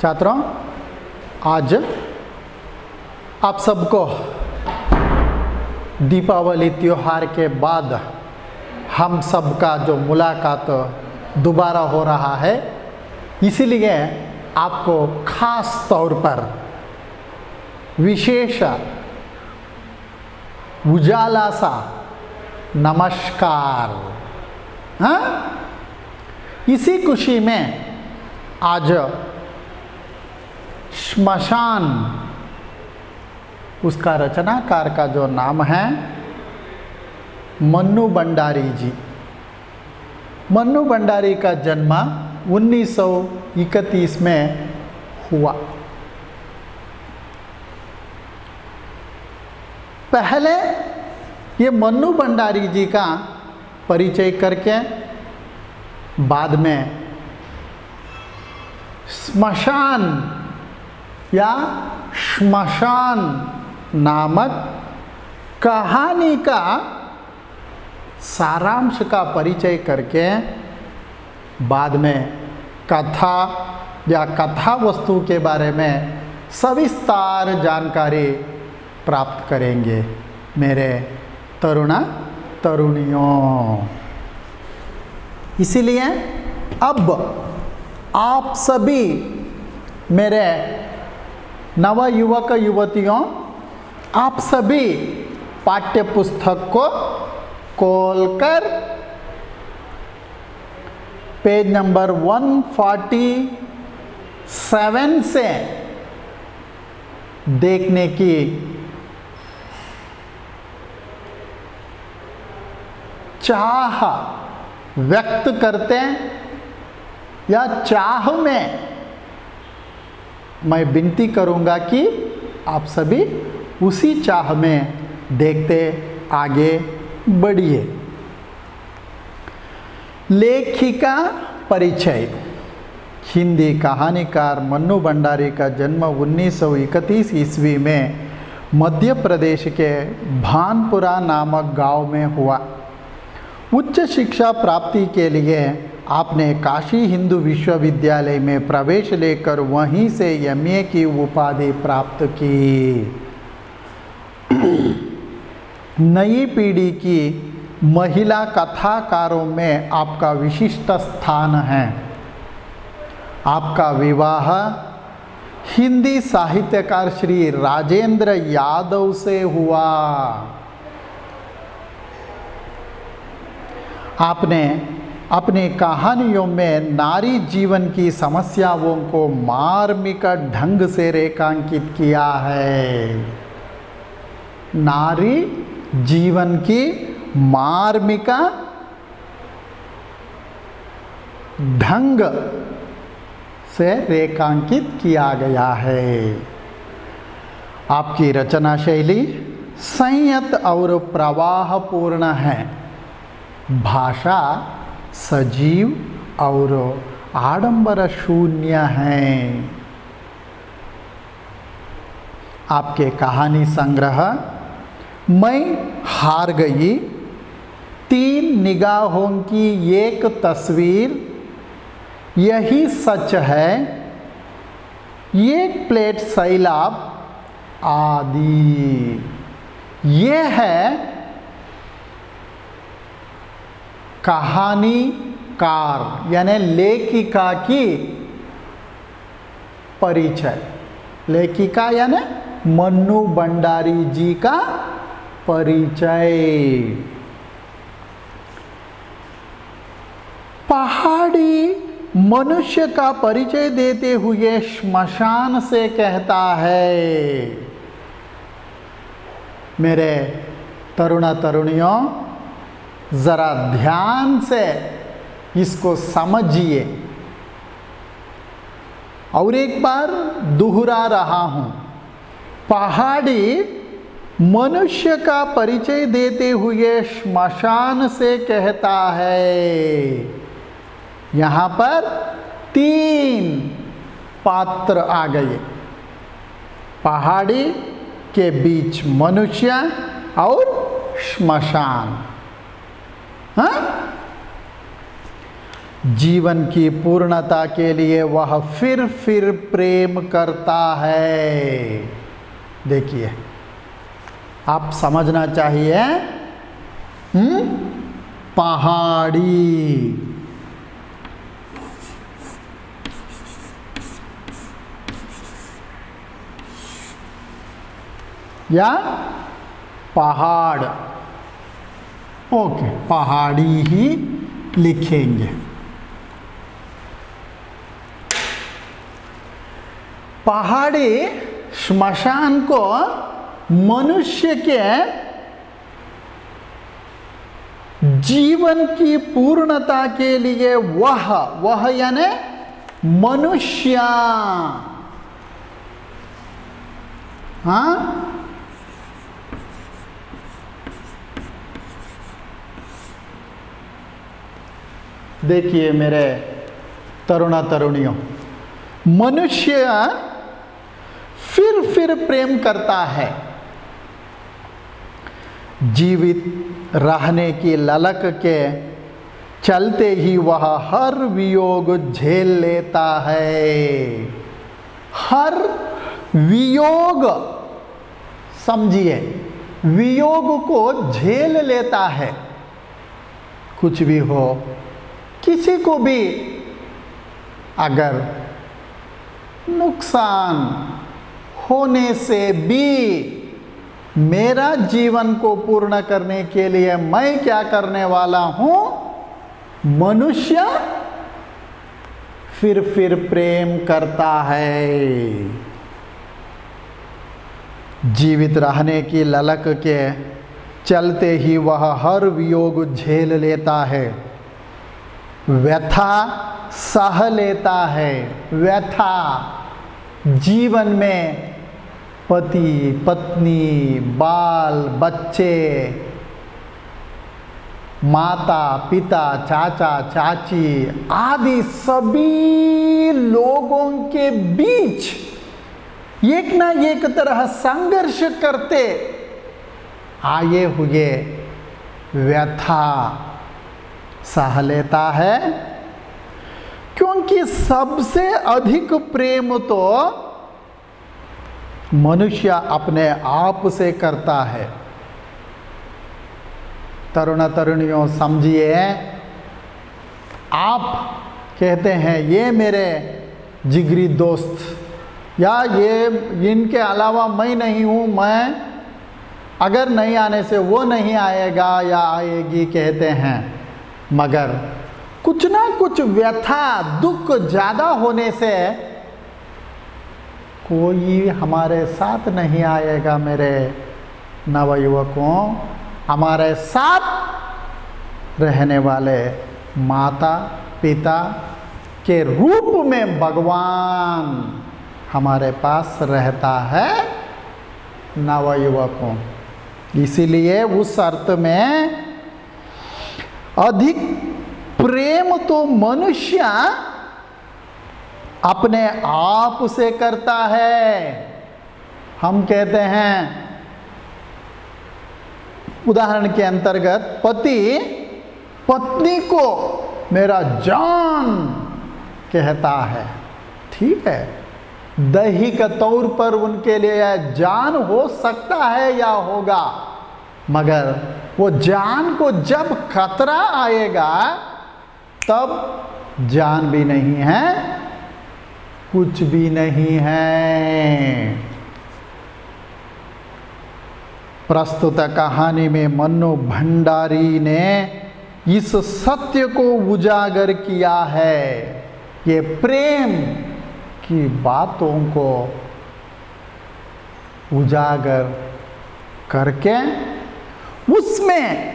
छात्रों, आज आप सबको दीपावली त्योहार के बाद हम सबका जो मुलाकात दोबारा हो रहा है, इसीलिए आपको खास तौर पर विशेष उजाला सा नमस्कार हाँ? इसी खुशी में आज श्मशान। उसका रचनाकार का जो नाम है, मन्नू भंडारी जी। मन्नू भंडारी का जन्म 1931 में हुआ। पहले ये मन्नू भंडारी जी का परिचय करके बाद में स्मशान या श्मशान नामक कहानी का सारांश का परिचय करके बाद में कथा या कथा वस्तु के बारे में सविस्तार जानकारी प्राप्त करेंगे मेरे तरुणा तरुणियों। इसीलिए अब आप सभी मेरे नव युवक युवतियों, आप सभी पाठ्य पुस्तक को खोलकर पेज नंबर 147 से देखने की चाह व्यक्त करते हैं या चाह में मैं विनती करूँगा कि आप सभी उसी चाह में देखते आगे बढ़िए। लेखिका परिचय। हिंदी कहानीकार मन्नू भंडारी का जन्म 1931 ईस्वी में मध्य प्रदेश के भानपुरा नामक गाँव में हुआ। उच्च शिक्षा प्राप्ति के लिए आपने काशी हिंदू विश्वविद्यालय में प्रवेश लेकर वहीं से एमए की उपाधि प्राप्त की। नई पीढ़ी की महिला कथाकारों में आपका विशिष्ट स्थान है। आपका विवाह हिंदी साहित्यकार श्री राजेंद्र यादव से हुआ। आपने अपनी कहानियों में नारी जीवन की समस्याओं को मार्मिक ढंग से रेखांकित किया है। नारी जीवन की मार्मिक ढंग से रेखांकित किया गया है। आपकी रचना शैली संयत और प्रवाहपूर्ण है। भाषा सजीव और आडंबर शून्य है। आपके कहानी संग्रह, मैं हार गई। तीन निगाहों की एक तस्वीर, यही सच है। एक प्लेट सैलाब आदि। ये है कहानीकार यानी लेखिका की परिचय। लेखिका यानी मन्नू भंडारी जी का परिचय। पहाड़ी मनुष्य का परिचय देते हुए श्मशान से कहता है, मेरे तरुणा तरुणियों ज़रा ध्यान से इसको समझिए। और एक बार दोहरा रहा हूँ। पहाड़ी मनुष्य का परिचय देते हुए श्मशान से कहता है, यहाँ पर तीन पात्र आ गए। पहाड़ी के बीच मनुष्य और श्मशान। हाँ? जीवन की पूर्णता के लिए वह फिर फिर प्रेम करता है। देखिए, आप समझना चाहिए हम्म? पहाड़ी। या? पहाड़। ओके पहाड़ी ही लिखेंगे। पहाड़ी श्मशान को मनुष्य के जीवन की पूर्णता के लिए वह वह यानी मनुष्य। हाँ? देखिए मेरे तरुणा तरुणियों, मनुष्य फिर फिर प्रेम करता है। जीवित रहने की ललक के चलते ही वह हर वियोग झेल लेता है। हर वियोग, समझिए, वियोग को झेल लेता है। कुछ भी हो किसी को भी अगर नुकसान होने से भी मेरा जीवन को पूर्ण करने के लिए मैं क्या करने वाला हूँ? मनुष्य फिर फिर प्रेम करता है। जीवित रहने की ललक के चलते ही वह हर वियोग झेल लेता है। व्यथा सह लेता है। व्यथा जीवन में पति, पत्नी, बाल, बच्चे, माता, पिता, चाचा, चाची आदि सभी लोगों के बीच एक ना एक तरह संघर्ष करते आए हुए व्यथा सह लेता है? क्योंकि सबसे अधिक प्रेम तो मनुष्य अपने आप से करता है। तरुण तरुणियों, समझिए, आप कहते हैं, ये मेरे जिगरी दोस्त या ये, इनके अलावा मैं नहीं हूँ, मैं अगर नहीं आने से वो नहीं आएगा या आएगी, कहते हैं। मगर कुछ ना कुछ व्यथा, दुख ज़्यादा होने से कोई हमारे साथ नहीं आएगा मेरे नवयुवकों। हमारे साथ रहने वाले माता, पिता के रूप में भगवान हमारे पास रहता है नवयुवकों। इसीलिए उस अर्थ में अधिक प्रेम तो मनुष्य अपने आप से करता है। हम कहते हैं, उदाहरण के अंतर्गत, पति, पत्नी को मेरा जान कहता है। ठीक है, दैहिक तौर पर उनके लिए जान हो सकता है या होगा, मगर वो जान को जब खतरा आएगा, तब जान भी नहीं है, कुछ भी नहीं है। प्रस्तुत कहानी में मनु भंडारी ने इस सत्य को उजागर किया है। ये प्रेम की बातों को उजागर करके उसमें,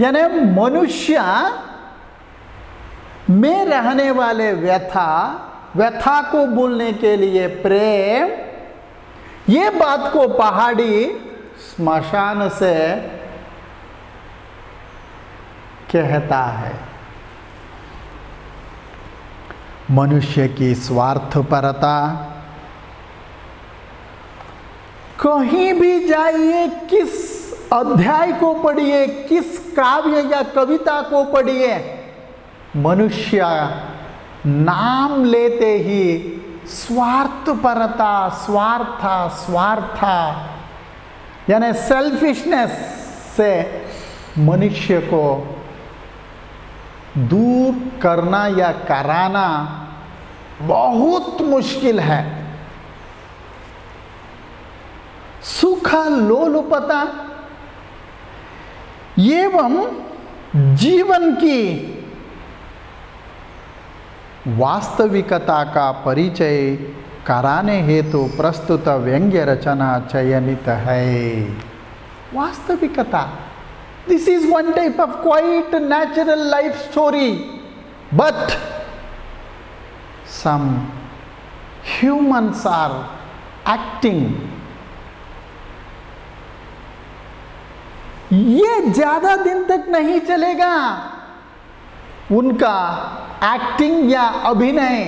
यानी मनुष्य में रहने वाले व्यथा व्यथा को बोलने के लिए प्रेम, ये बात को पहाड़ी स्मशान से कहता है। मनुष्य की स्वार्थपरता, कहीं भी जाइए किस अध्याय को पढ़िए, किस काव्य या कविता को पढ़िए? मनुष्य नाम लेते ही स्वार्थपरता, स्वार्थ स्वार्थ, यानी सेल्फिशनेस से मनुष्य को दूर करना या कराना बहुत मुश्किल है। सुख लोलुपता एवं जीवन की वास्तविकता का परिचय कराने हेतु तो प्रस्तुत व्यंग्य रचना चयनित है। वास्तविकता। This is one type of quite natural life story but some humans are acting ये ज़्यादा दिन तक नहीं चलेगा। उनका एक्टिंग या अभिनय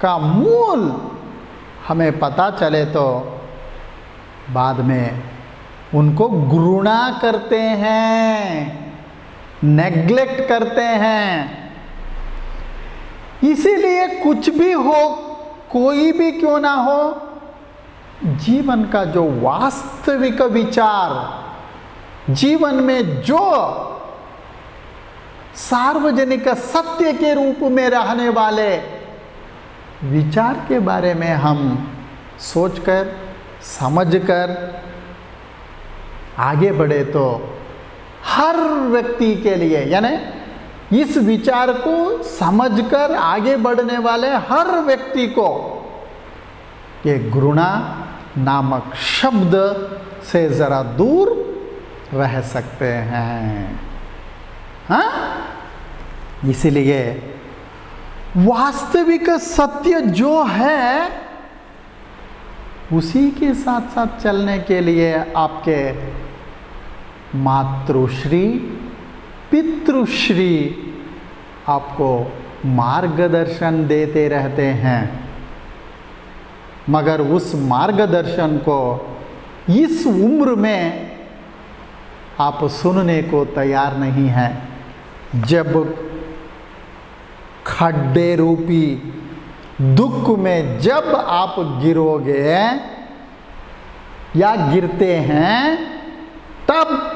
का मूल हमें पता चले तो बाद में उनको घृणा करते हैं नेग्लेक्ट करते हैं। इसीलिए कुछ भी हो, कोई भी क्यों ना हो, जीवन का जो वास्तविक विचार जीवन में जो सार्वजनिक सत्य के रूप में रहने वाले विचार के बारे में हम सोचकर, समझकर आगे बढ़े तो हर व्यक्ति के लिए, यानी इस विचार को समझकर आगे बढ़ने वाले हर व्यक्ति को ये घृणा नामक शब्द से जरा दूर रह सकते हैं। हाँ? इसलिए वास्तविक सत्य जो है, उसी के साथ साथ चलने के लिए आपके मातृश्री, पितृश्री आपको मार्गदर्शन देते रहते हैं। मगर उस मार्गदर्शन को इस उम्र में आप सुनने को तैयार नहीं हैं। जब खड्डे रूपी दुख में जब आप गिरोगे या गिरते हैं, तब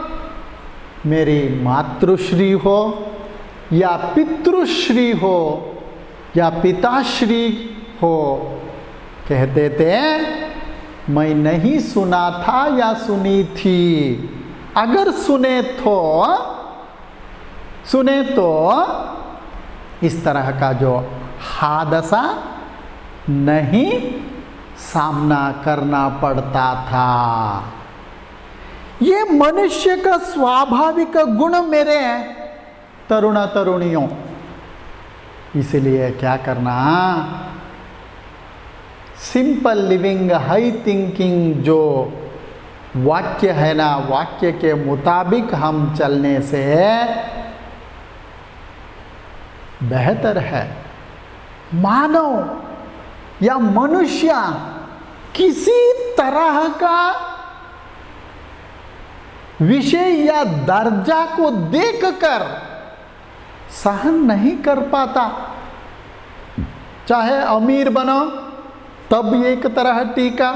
मेरी मातृश्री हो या पितृश्री हो या पिताश्री हो कहते थे मैं नहीं सुना था या सुनी थी। अगर सुने तो सुने तो इस तरह का जो हादसा नहीं सामना करना पड़ता था। ये मनुष्य का स्वाभाविक गुण मेरे तरुण तरुणियों। इसलिए क्या करना? सिंपल लिविंग हाई थिंकिंग जो वाक्य है ना, वाक्य के मुताबिक हम चलने से बेहतर है। मानव या मनुष्य किसी तरह का विषय या दर्जा को देखकर सहन नहीं कर पाता। चाहे अमीर बनो, तब एक तरह टीका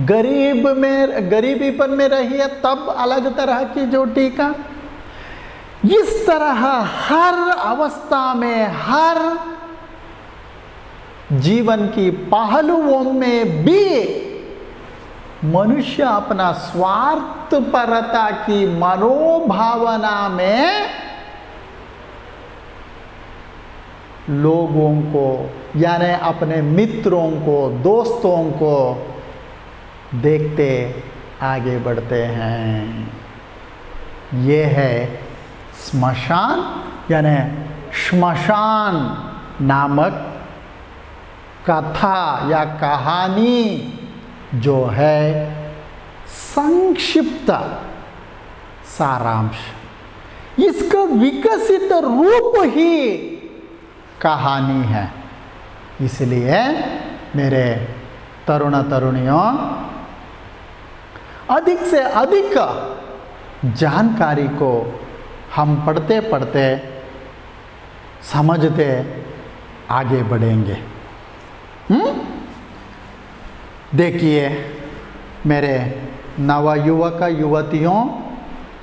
गरीब में, गरीबीपन में रही है तब अलग तरह की जो टीका। इस तरह हर अवस्था में, हर जीवन की पहलुओं में भी मनुष्य अपना स्वार्थ परता की मनोभावना में लोगों को, यानी अपने मित्रों को, दोस्तों को देखते आगे बढ़ते हैं। ये है स्मशान, यानी श्मशान नामक कथा या कहानी जो है संक्षिप्त सारांश। इसका विकसित रूप ही कहानी है। इसलिए मेरे तरुण तरुणियों अधिक से अधिक जानकारी को हम पढ़ते पढ़ते समझते आगे बढ़ेंगे। हम्म? देखिए, मेरे नवयुवक युवतियों,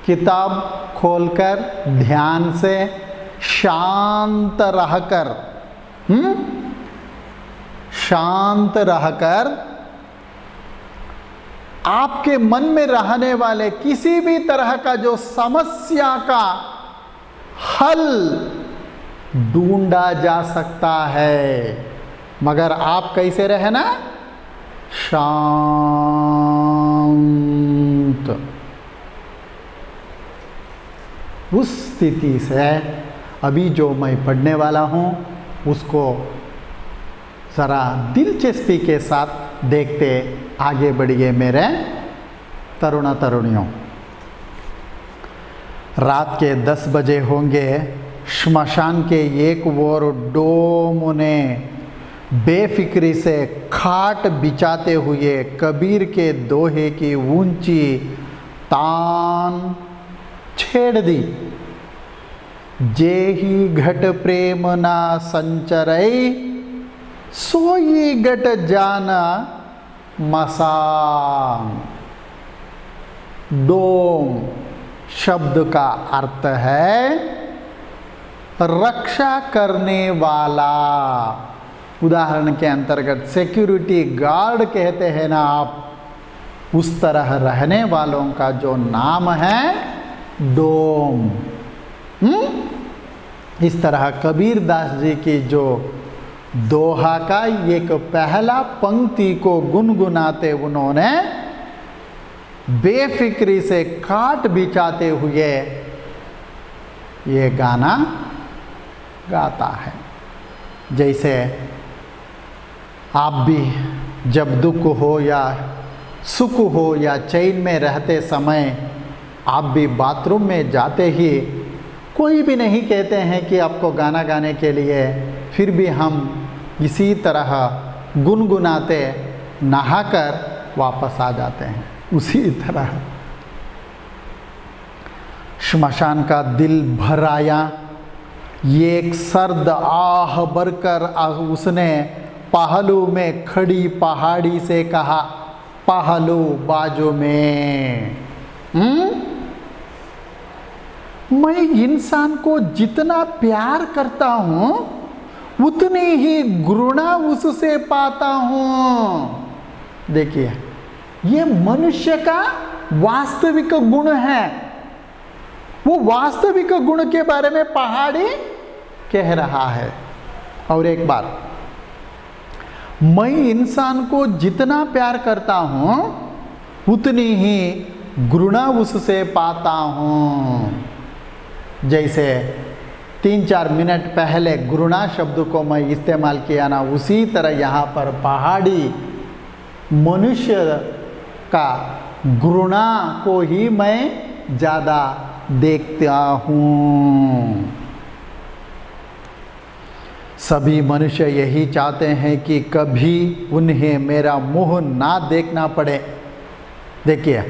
किताब खोलकर ध्यान से शांत रहकर हम्म? शांत रहकर आपके मन में रहने वाले किसी भी तरह का जो समस्या का हल ढूंढा जा सकता है। मगर आप कैसे रहना? शांत। उस स्थिति से अभी जो मैं पढ़ने वाला हूँ, उसको ज़रा दिलचस्पी के साथ देखते आगे बढ़िए मेरे तरुण तरुणियों। रात के दस बजे होंगे, श्मशान के एक ओर डोम ने बेफिक्री से खाट बिछाते हुए कबीर के दोहे की ऊँची तान छेड़ दी। जे ही घट प्रेम ना संचरई, सोई घट जाना मसान डोम शब्द का अर्थ है रक्षा करने वाला। उदाहरण के अंतर्गत सिक्योरिटी गार्ड कहते हैं ना आप। उस तरह रहने वालों का जो नाम है डोम हम्म? इस तरह कबीर दास जी की जो दोहा का एक पहला पंक्ति को गुनगुनाते उन्होंने, बेफिक्री से काट बिछाते हुए ये गाना गाता है। जैसे, आप भी जब दुख हो या सुख हो या चैन में रहते समय आप भी बाथरूम में जाते ही कोई भी नहीं कहते हैं कि आपको गाना गाने के लिए फिर भी हम इसी तरह गुनगुनाते नहाकर वापस आ जाते हैं। उसी तरह। श्मशान का दिल भर आया ये एक सर्द आह भरकर उसने पहलू में खड़ी पहाड़ी से कहा, पहलू बाजू में। हुँ? मैं इंसान को जितना प्यार करता हूँ उतनी ही घृणा उससे पाता हूँ। देखिए, ये मनुष्य का वास्तविक गुण है। वो वास्तविक गुण के बारे में पहाड़ी कह रहा है। और एक बार मैं इंसान को जितना प्यार करता हूँ, उतनी ही घृणा उससे पाता हूँ। जैसे तीन चार मिनट पहले घृणा शब्द को मैं इस्तेमाल किया ना, उसी तरह यहाँ पर पहाड़ी मनुष्य का घृणा को ही मैं ज़्यादा देखता हूँ। सभी मनुष्य यही चाहते हैं कि कभी उन्हें मेरा मुँह ना देखना पड़े। देखिए,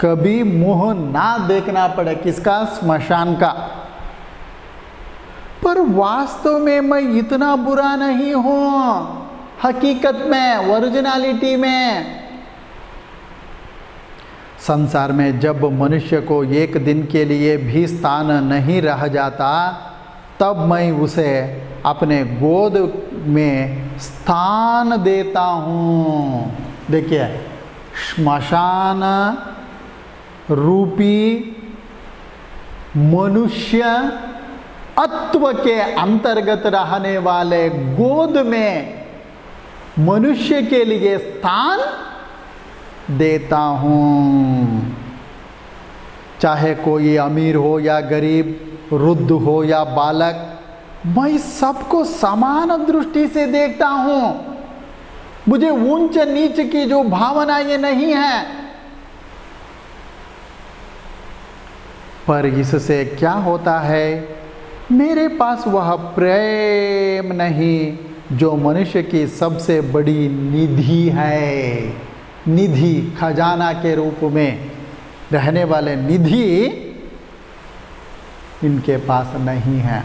कभी मुँह ना देखना पड़े किसका? स्मशान का। पर वास्तव में मैं इतना बुरा नहीं हूँ। हकीकत में ओरिजिनलिटी में। संसार में जब मनुष्य को एक दिन के लिए भी स्थान नहीं रह जाता, तब मैं उसे अपने गोद में स्थान देता हूँ। देखिए, श्मशान रूपी मनुष्य अत्व के अंतर्गत रहने वाले गोद में मनुष्य के लिए स्थान देता हूँ चाहे कोई अमीर हो या गरीब रुद्ध हो या बालक मैं सबको समान दृष्टि से देखता हूँ मुझे ऊंच नीच की जो भावना ये नहीं है पर इससे क्या होता है मेरे पास वह प्रेम नहीं, जो मनुष्य की सबसे बड़ी निधि है। निधि खजाना के रूप में रहने वाले निधि इनके पास नहीं है।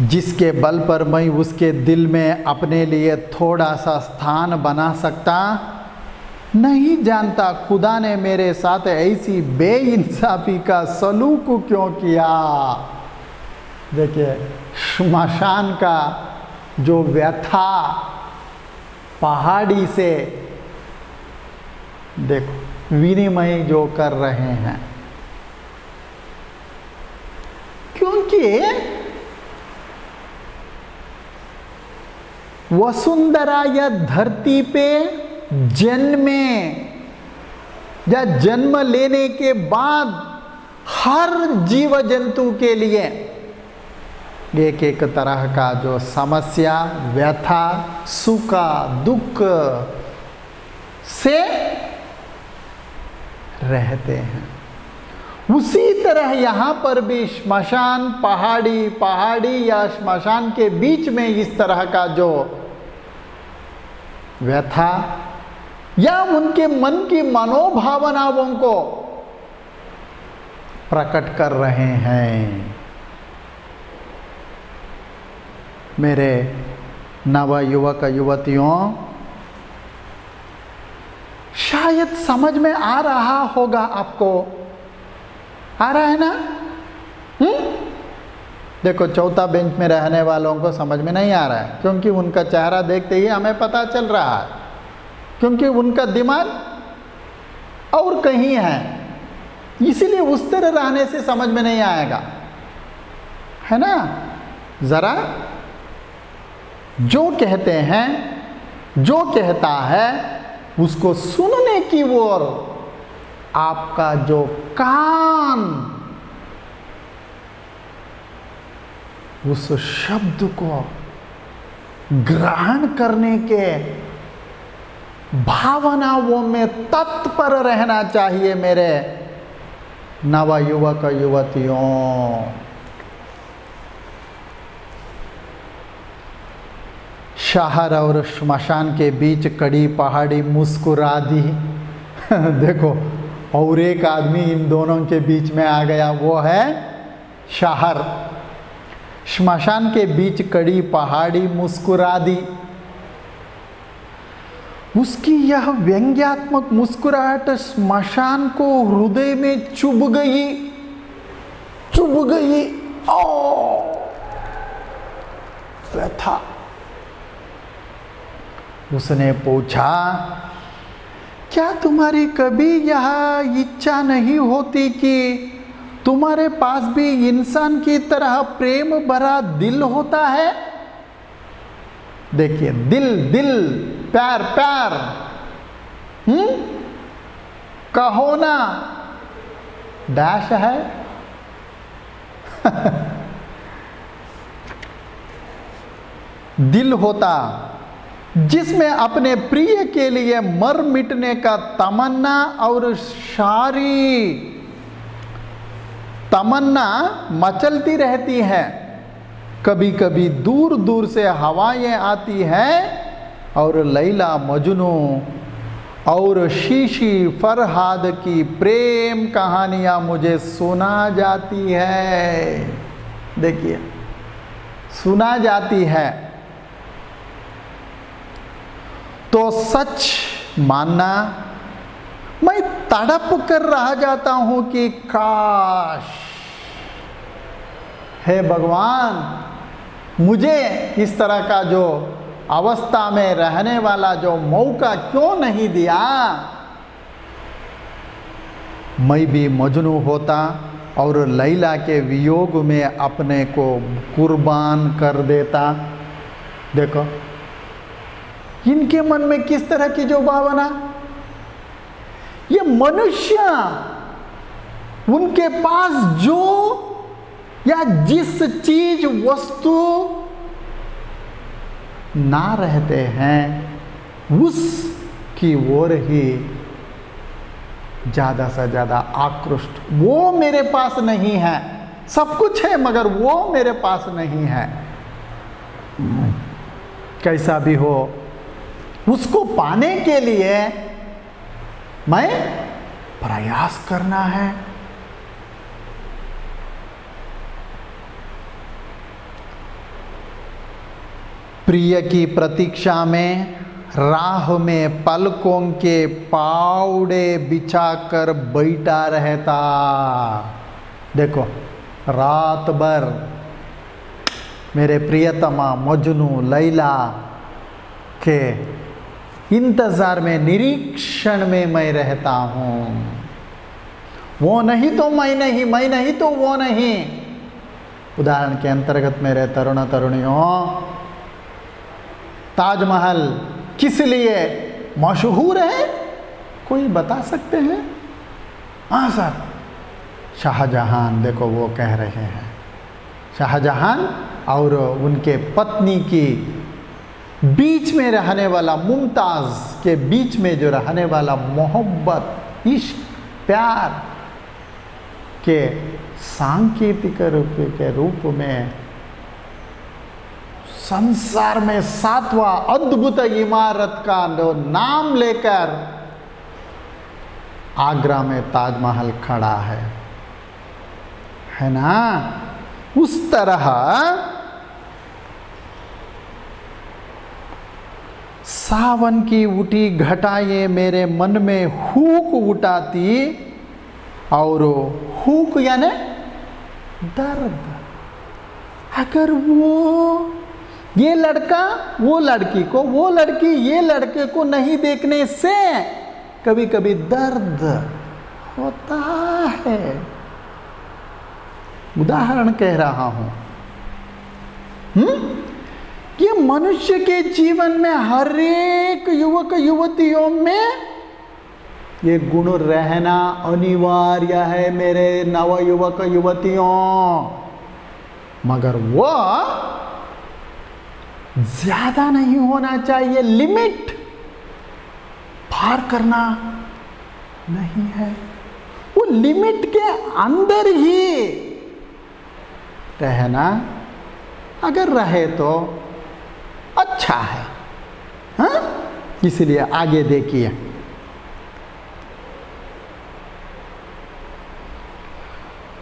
जिसके बल पर मैं उसके दिल में अपने लिए थोड़ा सा स्थान बना सकता नहीं जानता, खुदा ने मेरे साथ ऐसी बेइंसाफी का सलूक क्यों किया? देखिए, श्मशान का जो व्यथा पहाड़ी से, देखो, विनिमय जो कर रहे हैं। क्योंकि वसुंधरा या धरती पे जन्मे या जन्म लेने के बाद हर जीव जंतु के लिए एक एक तरह का जो समस्या, व्यथा, सुखा, दुख से रहते हैं। उसी तरह यहाँ पर भी श्मशान पहाड़ी पहाड़ी या श्मशान के बीच में इस तरह का जो व्यथा या उनके मन की मनोभावनाओं को प्रकट कर रहे हैं। मेरे नव युवक युवतियों, शायद समझ में आ रहा होगा आपको। आ रहा है ना? हम्म देखो, चौथा बेंच में रहने वालों को समझ में नहीं आ रहा है, क्योंकि उनका चेहरा देखते ही हमें पता चल रहा है। क्योंकि उनका दिमाग और कहीं है। इसीलिए उस तरह रहने से समझ में नहीं आएगा। है ना? ज़रा जो कहते हैं, जो कहता है, उसको सुनने की ओर आपका जो कान, उस शब्द को ग्रहण करने के भावनाओं में तत्पर रहना चाहिए मेरे नव युवक युवतियों। शहर और श्मशान के बीच कड़ी पहाड़ी मुस्कुरा दी देखो, और एक आदमी इन दोनों के बीच में आ गया, वो है शहर। श्मशान के बीच कड़ी पहाड़ी मुस्कुरा दी उसकी यह व्यंग्यात्मक मुस्कुराहट स्मशान को हृदय में चुभ गई चुभ गई ओ व्यथा। उसने पूछा, क्या तुम्हारी कभी यह इच्छा नहीं होती कि तुम्हारे पास भी इंसान की तरह प्रेम भरा दिल होता है? देखिए, दिल दिल। प्यार प्यार। हम्म? कहो ना। डैश है। दिल होता, जिसमें अपने प्रिय के लिए मर मिटने का तमन्ना और सारी तमन्ना मचलती रहती है। कभी कभी दूर दूर से हवाएँ आती हैं। और लैला मजनू और शीशी फरहाद की प्रेम कहानियाँ मुझे सुना जाती है। देखिए, सुना जाती है। तो सच मानना, मैं तड़प कर रह जाता हूँ कि काश, हे भगवान, मुझे इस तरह का जो अवस्था में रहने वाला जो मौका क्यों नहीं दिया? मैं भी मजनू होता और लैला के वियोग में अपने को कुर्बान कर देता। देखो, इनके मन में किस तरह की जो भावना? ये मनुष्य उनके पास जो या जिस चीज़, वस्तु ना रहते हैं, उस की ओर ही ज़्यादा से ज़्यादा आकृष्ट। वो मेरे पास नहीं है। सब कुछ है, मगर वो मेरे पास नहीं है। कैसा भी हो, उसको पाने के लिए मैं प्रयास करना है। प्रिय की प्रतीक्षा में, राह में पलकों के पावड़े बिछाकर बैठा रहता। देखो रात भर मेरे प्रियतमा मजनू, लैला के इंतज़ार में, निरीक्षण में मैं रहता हूँ। वो नहीं तो मैं नहीं मैं नहीं तो वो नहीं। उदाहरण के अंतर्गत मेरे तरुण तरुणियों ताजमहल किस लिए मशहूर है? कोई बता सकते हैं? हाँ सर। शाहजहां देखो वो कह रहे हैं। शाहजहां और उनके पत्नी की बीच में रहने वाला मुमताज़ के बीच में जो रहने वाला मोहब्बत, इश्क, प्यार के सांकेतिक रूप के रूप में संसार में सातवा अद्भुत इमारत का नाम लेकर आगरा में ताजमहल खड़ा है। है ना? उस तरह सावन की उठी घटाएँ मेरे मन में हुक उठाती और हुक यानी दर्द। अगर वो ये लड़का, वो लड़की को, वो लड़की ये लड़के को नहीं देखने से कभी कभी दर्द होता है। उदाहरण कह रहा हूँ। हम्म ये मनुष्य के जीवन में हर एक युवक युवतियों में ये गुण रहना अनिवार्य है मेरे नव युवक युवतियों। मगर वो ज़्यादा नहीं होना चाहिए लिमिट पार करना नहीं है। वो लिमिट के अंदर ही रहना, अगर रहे तो अच्छा है। हाँ? इसलिए आगे देखिए।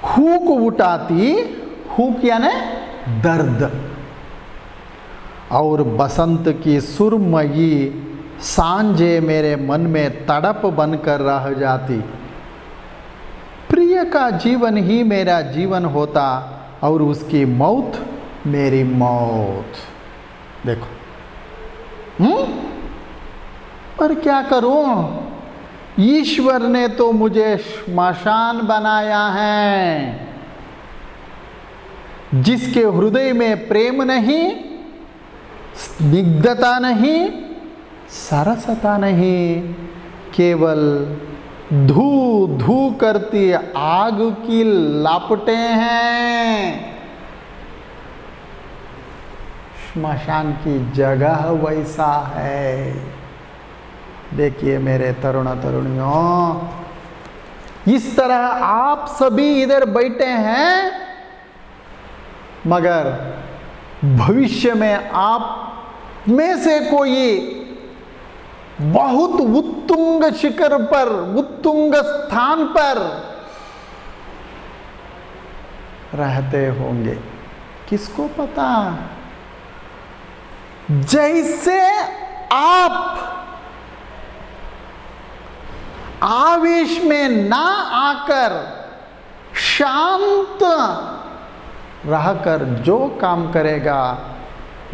हुक उठाती, हुक यानी दर्द। और बसंत की सुरमयी सांझे मेरे मन में तड़प बनकर रह जाती। प्रिय का जीवन ही मेरा जीवन होता और उसकी मौत मेरी मौत। देखो। हम्म? पर क्या करूँ? ईश्वर ने तो मुझे श्मशान बनाया है। जिसके हृदय में प्रेम नहीं स्निग्धता नहीं, सरसता नहीं, केवल धू धू करती आग की लापटे हैं। श्मशान की जगह वैसा है। देखिए मेरे तरुण तरुणियों, इस तरह आप सभी इधर बैठे हैं, मगर भविष्य में आप में से कोई बहुत उत्तुंग शिखर पर, उत्तुंग स्थान पर रहते होंगे। किसको पता? जैसे आप आवेश में ना आकर शांत रहकर जो काम करेगा,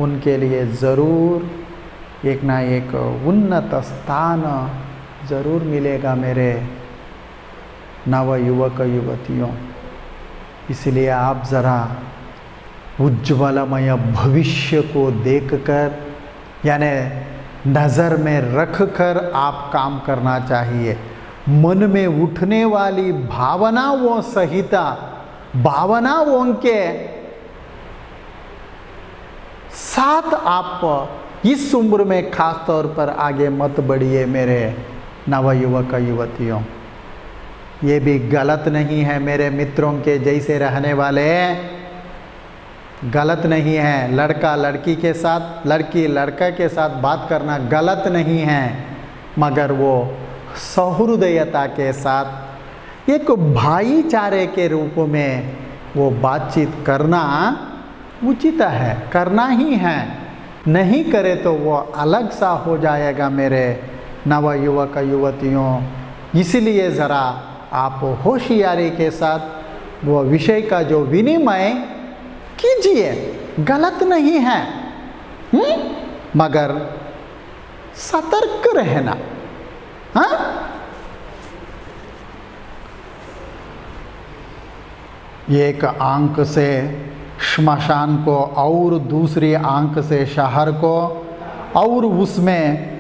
उनके लिए ज़रूर एक ना एक उन्नत स्थान ज़रूर मिलेगा मेरे नव युवक युवतियों। इसलिए आप ज़रा उज्ज्वलमय भविष्य को देखकर, यानी नज़र में रख कर आप काम करना चाहिए। मन में उठने वाली भावनाओं सहिता भावनाओं के साथ आप इस उम्र में खास तौर पर आगे मत बढ़िए मेरे नवयुवक युवतियों। ये भी गलत नहीं है मेरे मित्रों के जैसे रहने वाले। गलत नहीं है लड़का लड़की के साथ, लड़की लड़का के साथ बात करना गलत नहीं है, मगर वो सहृदयता के साथ एक भाईचारे के रूप में वो बातचीत करना उचित है, करना ही है। नहीं करे तो वो अलग सा हो जाएगा मेरे नव युवक, युवतियों। इसलिए ज़रा आप होशियारी के साथ वो विषय का जो विनिमय कीजिए। गलत नहीं है हुँ? मगर सतर्क रहना हाँ? एक आंक से श्मशान को, और दूसरी आंक से शहर को, और उसमें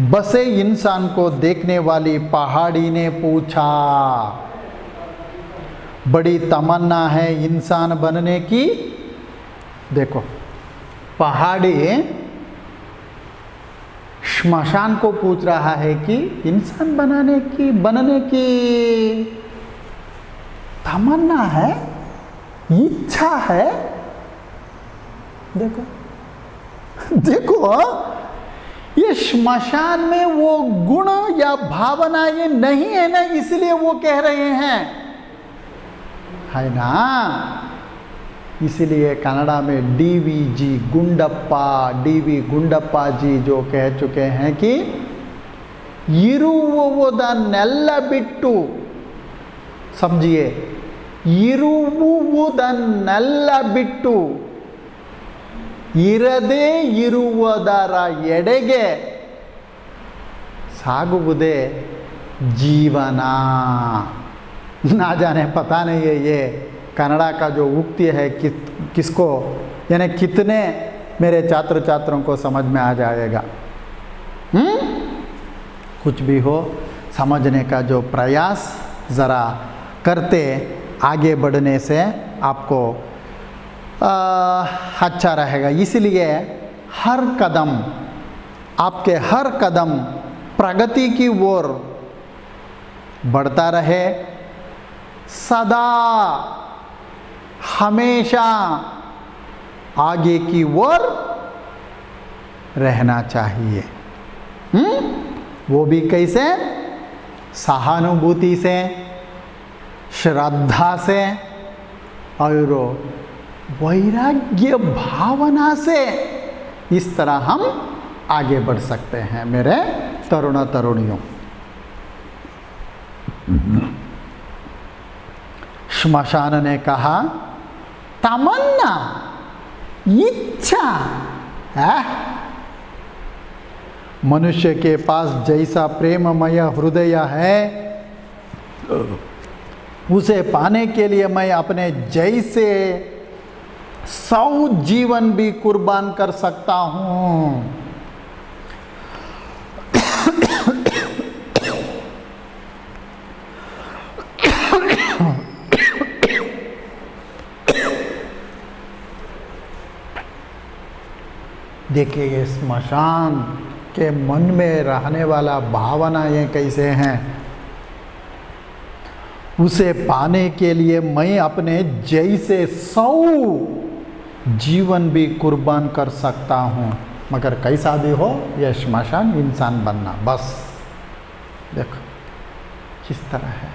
बसे इंसान को देखने वाली पहाड़ी ने पूछा, बड़ी तमन्ना है इंसान बनने की? देखो, पहाड़ी श्मशान को पूछ रहा है कि इंसान बनाने की, बनने की। तमन्ना है इच्छा है देखो देखो ये श्मशान में वो गुण या भावना ये नहीं है ना इसलिए वो कह रहे हैं है ना इसलिए कनाडा में डीवी जी गुंडप्पा डीवी गुंडप्पा जी जो कह चुके हैं कि ಇರುವುದನ್ನೆಲ್ಲ ಬಿಟ್ಟು समझिए ಇರುವುದನ್ನೆಲ್ಲ ಬಿಟ್ಟು ಇರದೇ ಇರುವುದರ ಎಡೆಗೆ ಸಾಗುವುದೇ ಜೀವನ ना जाने पता नहीं है ये कन्नड़ा का जो उक्ति है कि किसको यानी कितने मेरे छात्र छात्रों को समझ में आ जाएगा हुँ? कुछ भी हो समझने का जो प्रयास ज़रा करते आगे बढ़ने से आपको आ, अच्छा रहेगा। इसलिए हर कदम आपके हर कदम प्रगति की ओर बढ़ता रहे। सदा हमेशा आगे की ओर रहना चाहिए। हुँ? वो भी कैसे? सहानुभूति से। श्रद्धा से और वैराग्य भावना से इस तरह हम आगे बढ़ सकते हैं, मेरे तरुण तरुणियों। श्मशान ने कहा, तमन्ना, इच्छा, है? मनुष्य के पास जैसा प्रेममय हृदय है उसे पाने के लिए मैं अपने जैसे सौ जीवन भी कुर्बान कर सकता हूँ। देखिए ये स्मशान के मन में रहने वाला भावना ये कैसे हैं? उसे पाने के लिए मैं अपने जैसे सौ जीवन भी कुर्बान कर सकता हूँ। मगर कैसा भी हो, यह शमशान इंसान बनना, बस। देखो, किस तरह है।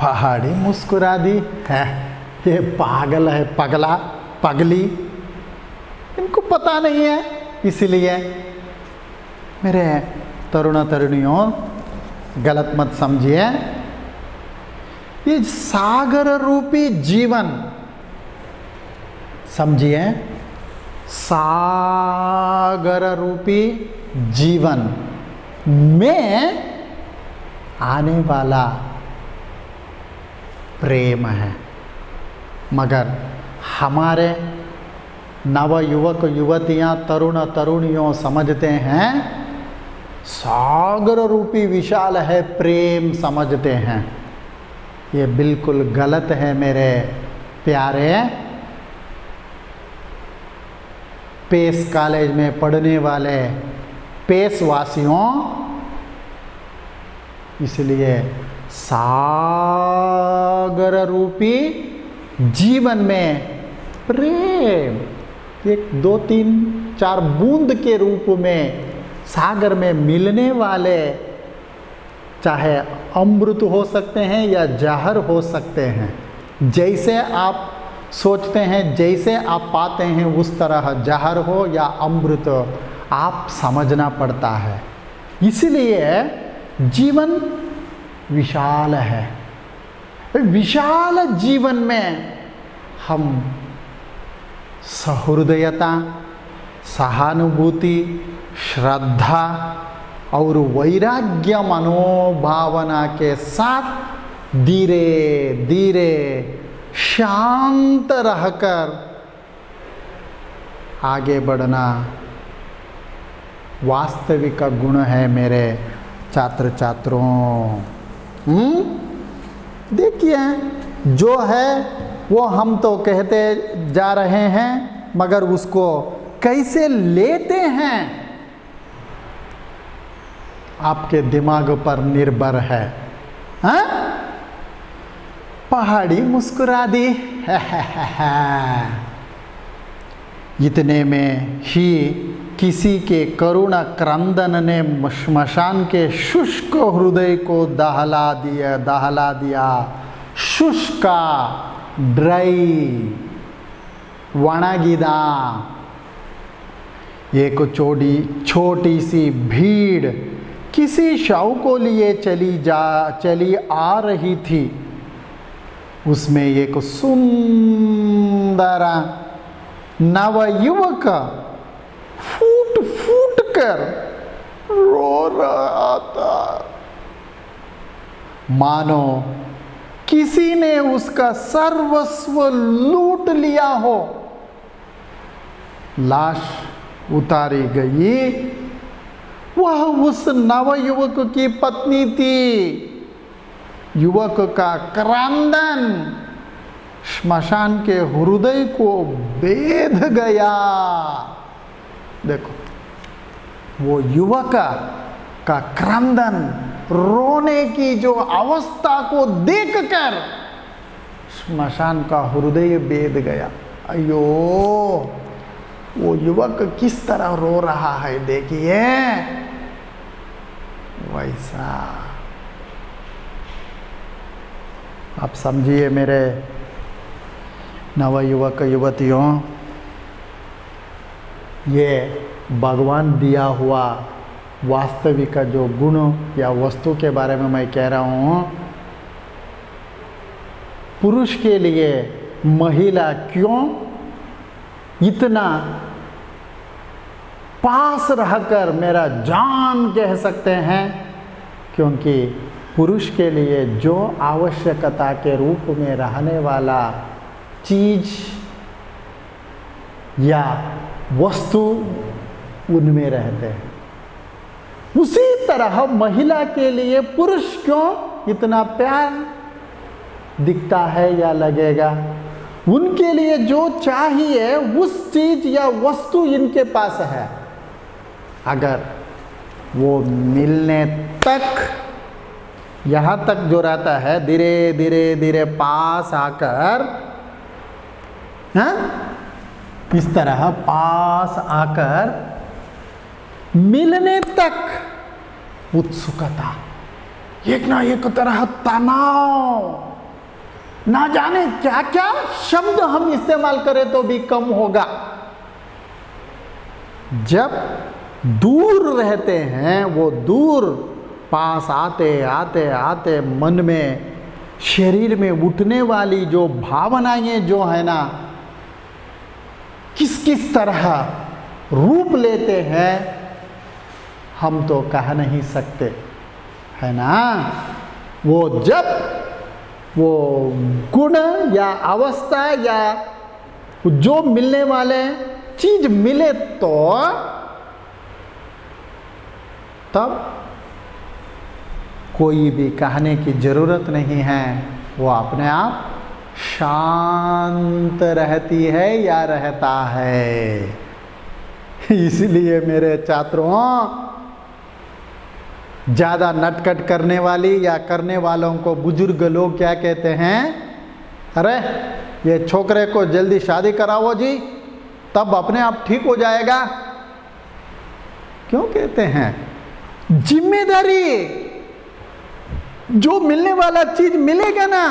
पहाड़ी मुस्कुरा दी है। ये पागल है, पगला, पगली। इनको पता नहीं है, इसलिए मेरे तरुण तरुणियों गलत मत समझिए। ये सागर रूपी जीवन, समझिए, सागर रूपी जीवन में आने वाला प्रेम है। मगर हमारे नव युवक युवतियाँ तरुण तरुणियों समझते हैं सागर रूपी विशाल है प्रेम समझते हैं। ये बिल्कुल गलत है मेरे प्यारे। पेस कॉलेज में पढ़ने वाले पेस वासियों, इसलिए सागर रूपी जीवन में प्रेम, एक दो तीन चार बूंद के रूप में सागर में मिलने वाले चाहे अमृत हो सकते हैं या जहर हो सकते हैं, जैसे आप सोचते हैं, जैसे आप पाते हैं, उस तरह जहर हो या अमृत, आप समझना पड़ता है। इसलिए जीवन विशाल है। विशाल जीवन में हम सहृदयता सहानुभूति, श्रद्धा और वैराग्य मनोभावना के साथ धीरे धीरे शांत रहकर आगे बढ़ना वास्तविक गुण है मेरे छात्र छात्रों हम्म? देखिए, जो है वो हम तो कहते जा रहे हैं, मगर उसको कैसे लेते हैं? आपके दिमाग पर निर्भर है। हा? पहाड़ी मुस्कुरा दी। इतने में ही किसी के करुण क्रंदन ने श्मशान के शुष्क हृदय को दहला दिया दहला दिया। शुष्का ड्राई। वणगिदा एक चोटी छोटी सी भीड़ किसी शव को लिए चली जा, चली आ रही थी। उसमें एक सुंदर नवयुवक फूट फूट कर रो रहा था। मानो किसी ने उसका सर्वस्व लूट लिया हो। लाश उतारी गई। वह उस नवयुवक की पत्नी थी। युवक का क्रंदन श्मशान के हृदय को बेध गया। देखो, वो युवक का क्रंदन रोने की जो अवस्था को देखकर श्मशान का हृदय बेद गया। अयो वो युवक किस तरह रो रहा है, देखिए। वैसा। आप समझिए मेरे नवयुवक, युवतियों, ये भगवान दिया हुआ वास्तविक जो गुण या वस्तु के बारे में मैं कह रहा हूँ, पुरुष के लिए महिला क्यों इतना पास रहकर मेरा जान कह सकते हैं क्योंकि पुरुष के लिए जो आवश्यकता के रूप में रहने वाला चीज़ या वस्तु उनमें रहते हैं। उसी तरह महिला के लिए पुरुष क्यों इतना प्यार दिखता है या लगेगा? उनके लिए जो चाहिए, उस चीज़ या वस्तु इनके पास है। अगर वो मिलने तक, यहाँ तक जो रहता है, धीरे धीरे धीरे पास आकर हाँ? इस तरह पास आकर मिलने तक उत्सुकता। एक ना एक तरह तनाव। ना जाने क्या क्या शब्द हम इस्तेमाल करें तो भी कम होगा। जब दूर रहते हैं, वो दूर पास आते आते आते, मन में, शरीर में उठने वाली जो भावनाएँ जो है ना, किस किस तरह रूप लेते हैं, हम तो कह नहीं सकते, है ना? वो जब वो गुण या अवस्था या जो मिलने वाले चीज़ मिले तो तब कोई भी कहने की ज़रूरत नहीं है। वो अपने आप शांत रहती है या रहता है। इसलिए मेरे छात्रों ज़्यादा नटकट करने वाली या करने वालों को बुज़ुर्ग लोग क्या कहते हैं? अरे, ये छोकरे को जल्दी शादी कराओ जी, तब अपने आप ठीक हो जाएगा। क्यों कहते हैं? ज़िम्मेदारी। जो मिलने वाला चीज़ मिलेगा ना,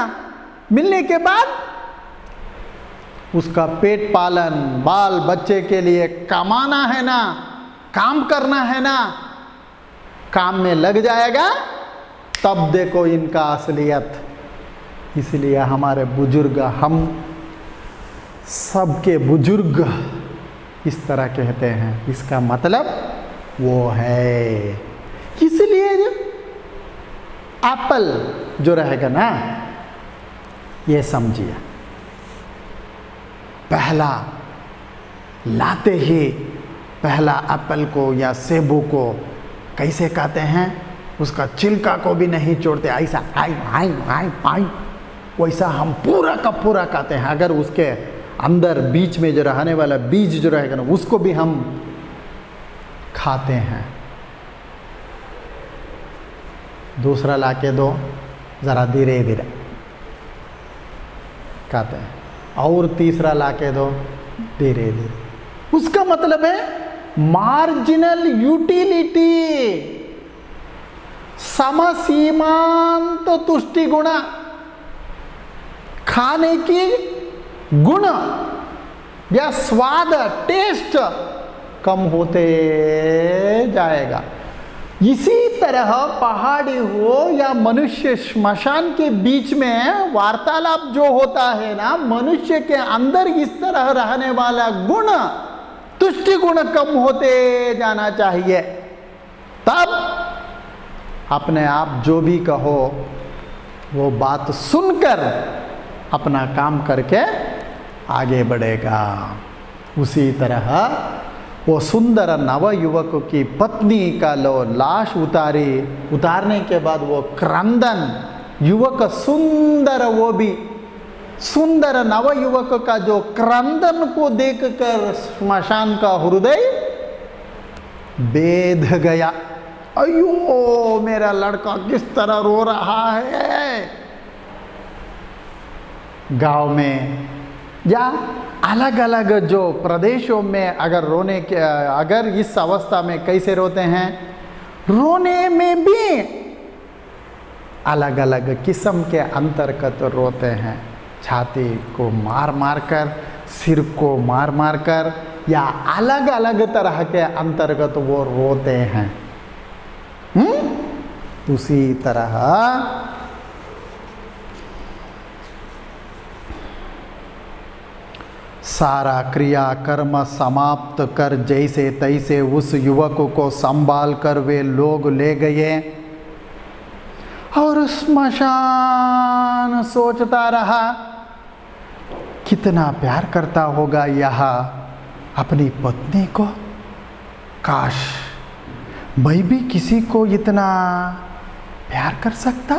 मिलने के बाद उसका पेट पालन, बाल बच्चे के लिए कमाना है ना, काम करना है ना काम में लग जाएगा, तब देखो इनका असलियत। इसलिए हमारे बुज़ुर्ग, हम सबके बुज़ुर्ग इस तरह कहते हैं। इसका मतलब वो है। इसलिए जो एप्पल जो रहेगा ना, ये समझिए। पहला लाते ही, पहला एप्पल को या सेबू को कैसे कहते हैं, उसका छिलका को भी नहीं छोड़ते, ऐसा आई आई आई आई वैसा हम पूरा का पूरा कहते हैं। अगर उसके अंदर बीच में जो रहने वाला बीज जो रहेगा ना, उसको भी हम खाते हैं। दूसरा ला के दो, ज़रा धीरे धीरे खाते हैं। और तीसरा ला के दो, धीरे धीरे। उसका मतलब है मार्जिनल यूटिलिटी। समसीमांत तुष्टि गुण खाने की गुण। या स्वाद, टेस्ट कम होते जाएगा। इसी तरह पहाड़ी हो या मनुष्य श्मशान के बीच में वार्तालाप जो होता है ना, मनुष्य के अंदर इस तरह रहने वाला गुण तुष्टि गुण कम होते जाना चाहिए। तब अपने आप जो भी कहो, वो बात सुनकर अपना काम करके आगे बढ़ेगा। उसी तरह वो सुंदर नव युवक की पत्नी का लो लाश उतारी। उतारने के बाद वो क्रंदन, युवक सुंदर वो भी सुंदर नव युवक का जो क्रंदन को देखकर स्मशान का हृदय बेध गया। अयो मेरा लड़का किस तरह रो रहा है? गाँव में या अलग अलग जो प्रदेशों में अगर रोने के, अगर इस अवस्था में कैसे रोते हैं? रोने में भी अलग अलग किस्म के अंतर्गत रोते हैं। छाती को मार मार कर सिर को मार मार कर या अलग अलग तरह के अंतर्गत वो रोते हैं हुँ? उसी तरह सारा क्रिया कर्म समाप्त कर जैसे तैसे उस युवक को संभाल कर वे लोग ले गए और स्मशान सोचता रहा कितना प्यार करता होगा यह अपनी पत्नी को? काश मैं भी किसी को इतना प्यार कर सकता?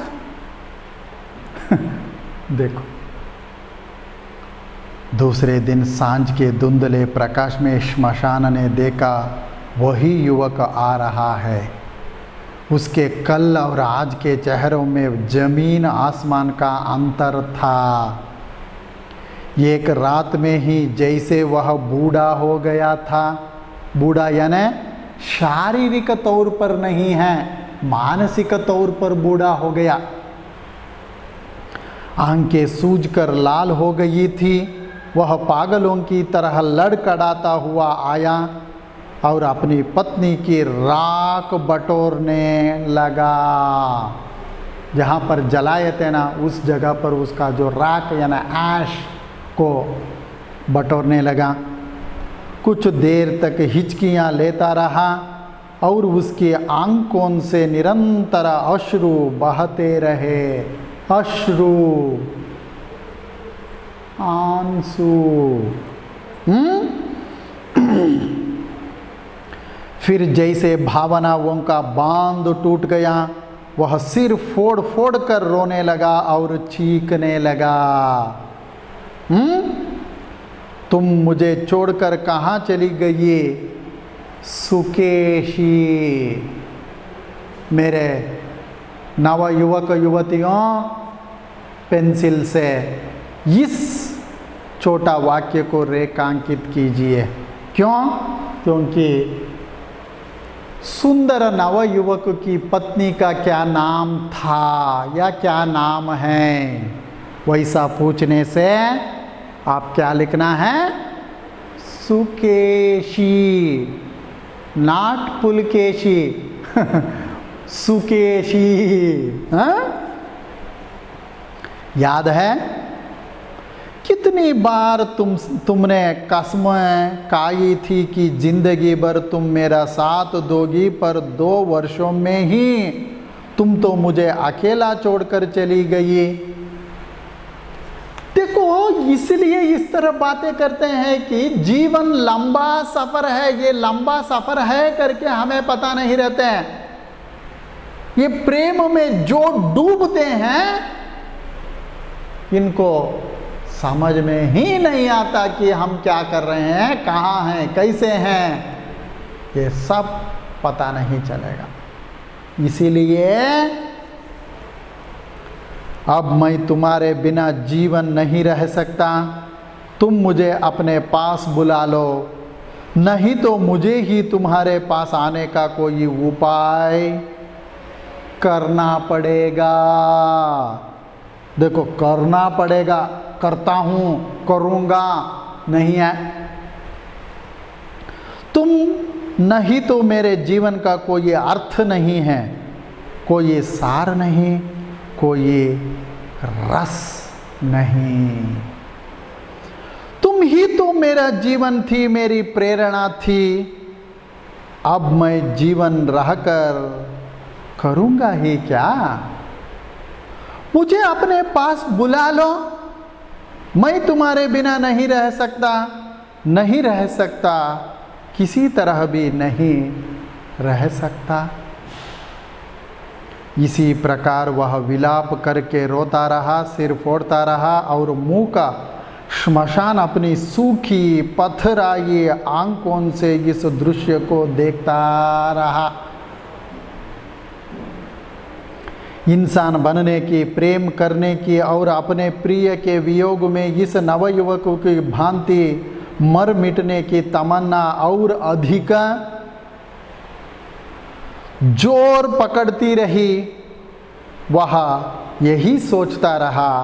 देखो, दूसरे दिन साँझ के धुंधले प्रकाश में श्मशान ने देखा वही युवक आ रहा है। उसके कल और आज के चेहरों में ज़मीन आसमान का अंतर था। एक रात में ही जैसे वह बूढ़ा हो गया था। बूढ़ा यानी शारीरिक तौर पर नहीं है, मानसिक तौर पर बूढ़ा हो गया। आँखें सूज कर लाल हो गई थी, वह पागलों की तरह लड़कड़ाता हुआ आया और अपनी पत्नी की राख बटोरने लगा। जहाँ पर जलाए थे ना, उस जगह पर उसका जो राख यानी ऐश को बटोरने लगा। कुछ देर तक हिचकियाँ लेता रहा और उसके आंकों से निरंतर अश्रु बहते रहे। अश्रु। आँसू। फिर जैसे भावनाओं का बाँध टूट गया, वह सिर फोड़ फोड़ कर रोने लगा और चीखने लगा। हम्म? तुम मुझे छोड़कर कहाँ चली गई? सुकेशी। मेरे नव युवक युवतियों, पेंसिल से इस छोटा वाक्य को रेखांकित कीजिए। क्यों? क्योंकि सुंदर नव युवक की पत्नी का क्या नाम था या क्या नाम है? वैसा पूछने से आप क्या लिखना है? सुकेशी। नाट पुलकेशी सुकेशी। हाँ? याद है? कितनी बार तुम, तुमने कसम खाई थी कि ज़िंदगी भर तुम मेरा साथ दोगी, पर दो वर्षों में ही तुम तो मुझे अकेला छोड़कर चली गई। देखो, इसलिए इस तरह बातें करते हैं कि जीवन लंबा सफ़र है, ये लंबा सफ़र है करके हमें पता नहीं रहते हैं। ये प्रेम में जो डूबते हैं, इनको समझ में ही नहीं आता कि हम क्या कर रहे हैं, कहाँ हैं, कैसे हैं। ये सब पता नहीं चलेगा। इसीलिए अब मैं तुम्हारे बिना जीवन नहीं रह सकता। तुम मुझे अपने पास बुला लो। नहीं तो मुझे ही तुम्हारे पास आने का कोई उपाय करना पड़ेगा। देखो, करना पड़ेगा, करता हूँ, करूँगा, नहीं है। तुम नहीं तो मेरे जीवन का कोई अर्थ नहीं है, कोई सार नहीं। कोई रस नहीं। तुम ही तो मेरा जीवन थी, मेरी प्रेरणा थी। अब मैं जीवन रहकर करूँगा ही क्या? मुझे अपने पास बुला लो। मैं तुम्हारे बिना नहीं रह सकता, नहीं रह सकता, किसी तरह भी नहीं रह सकता। इसी प्रकार वह विलाप करके रोता रहा, सिर फोड़ता रहा और मुँह का श्मशान अपनी सूखी पथराई आँखों से इस दृश्य को देखता रहा। इंसान बनने की, प्रेम करने की और अपने प्रिय के वियोग में इस नवयुवक की भांति मर मिटने की तमन्ना और अधिक ज़ोर पकड़ती रही। वह यही सोचता रहा,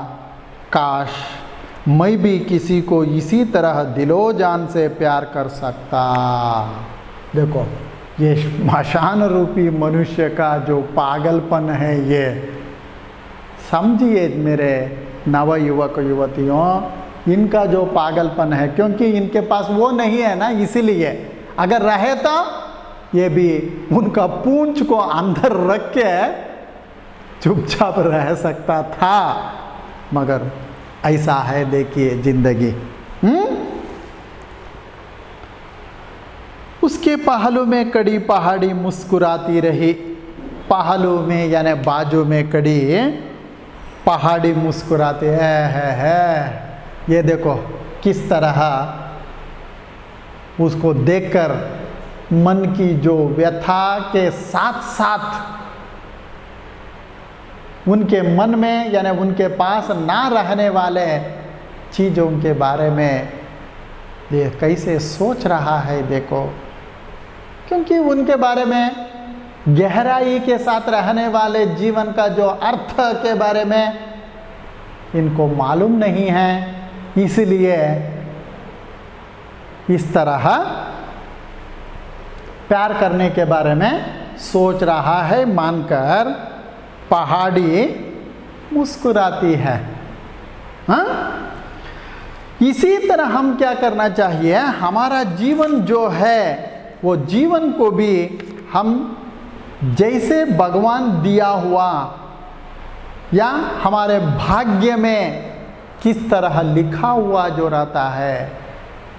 काश मैं भी किसी को इसी तरह दिलो जान से प्यार कर सकता। देखो, ये श्मशान रूपी मनुष्य का जो पागलपन है ये, समझिए मेरे नव युवक युवतियों, इनका जो पागलपन है, क्योंकि इनके पास वो नहीं है ना, इसीलिए। अगर रहे तो ये भी उनका पूंछ को अंदर रख के चुपचाप रह सकता था। मगर ऐसा है देखिए ज़िंदगी। हम्म? उसके पहलू में कड़ी पहाड़ी मुस्कुराती रही। पहलू में यानी बाजू में कड़ी पहाड़ी मुस्कुराती। है है है। ये देखो किस तरह उसको देखकर मन की जो व्यथा के साथ साथ उनके मन में, यानी उनके पास ना रहने वाले चीज़ों के बारे में ये कैसे सोच रहा है, देखो। क्योंकि उनके बारे में, गहराई के साथ रहने वाले जीवन का जो अर्थ के बारे में इनको मालूम नहीं है, इसलिए इस तरह प्यार करने के बारे में सोच रहा है, मानकर पहाड़ी मुस्कुराती है। हाँ? इसी तरह हम क्या करना चाहिए? हमारा जीवन जो है, वो जीवन को भी हम जैसे भगवान दिया हुआ या हमारे भाग्य में किस तरह लिखा हुआ जो रहता है,